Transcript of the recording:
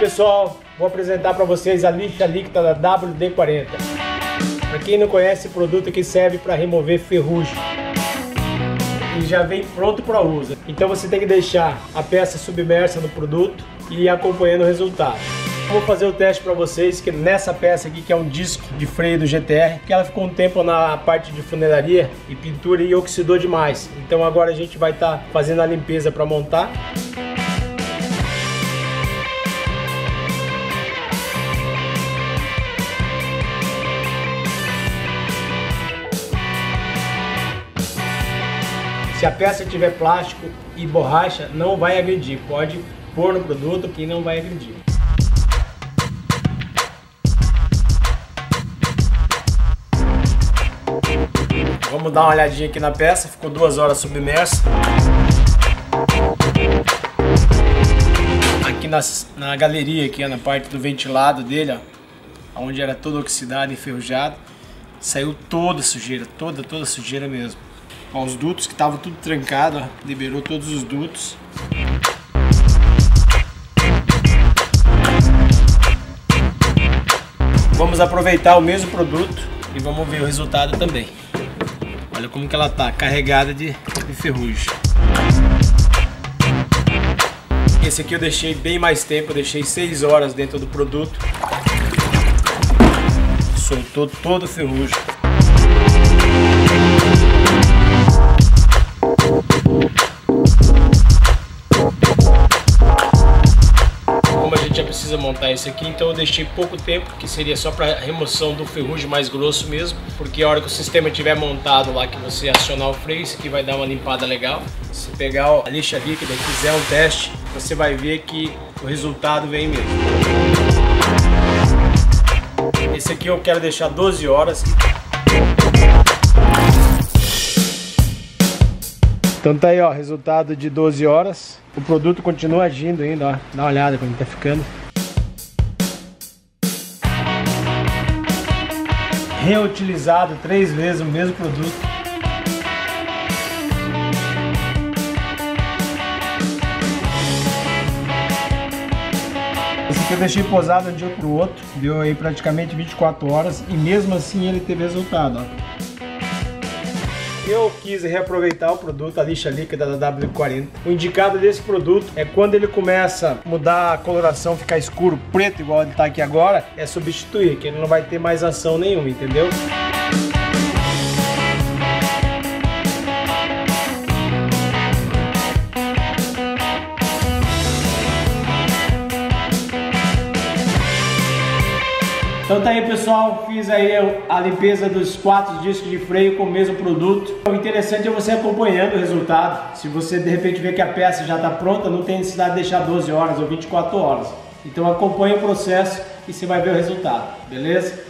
pessoal, vou apresentar para vocês a lixa líquida da WD-40. Para quem não conhece, produto aqui serve para remover ferrugem e já vem pronto para uso. Então você tem que deixar a peça submersa no produto e ir acompanhando o resultado. Vou fazer o teste para vocês que nessa peça aqui que é um disco de freio do GTR, que ela ficou um tempo na parte de funilaria e pintura e oxidou demais. Então agora a gente vai estar tá fazendo a limpeza para montar. Se a peça tiver plástico e borracha, não vai agredir. Pode pôr no produto que não vai agredir. Vamos dar uma olhadinha aqui na peça, ficou duas horas submersa. Aqui nas, na galeria, aqui na parte do ventilado dele, ó, onde era todo oxidado e enferrujado, saiu toda a sujeira, toda, toda a sujeira mesmo. Ó, os dutos que estavam tudo trancado, ó, liberou todos os dutos. Vamos aproveitar o mesmo produto e vamos ver o resultado também. Olha como que ela tá, carregada de, de ferrugem. Esse aqui eu deixei bem mais tempo, eu deixei 6 horas dentro do produto. Soltou todo o ferrugem. Precisa montar esse aqui, então eu deixei pouco tempo, que seria só para remoção do ferrugem mais grosso mesmo, porque a hora que o sistema estiver montado lá, que você acionar o freio, isso aqui vai dar uma limpada legal. Se pegar a lixa líquida e fizer um teste, você vai ver que o resultado vem mesmo. Esse aqui eu quero deixar 12 horas. Então tá aí, ó, resultado de 12 horas. O produto continua agindo ainda, ó. Dá uma olhada como tá ficando. reutilizado três vezes o mesmo produto. Esse aqui eu deixei posado de um dia para o outro, deu aí praticamente 24 horas e mesmo assim ele teve resultado. Ó eu quis reaproveitar o produto, a lixa líquida da W40. O indicado desse produto é quando ele começa a mudar a coloração, ficar escuro, preto, igual ele está aqui agora, é substituir, que ele não vai ter mais ação nenhuma, entendeu? Então tá aí pessoal, fiz aí a limpeza dos quatro discos de freio com o mesmo produto. O interessante é você acompanhando o resultado. Se você de repente vê que a peça já está pronta, não tem necessidade de deixar 12 horas ou 24 horas. Então acompanhe o processo e você vai ver o resultado, beleza?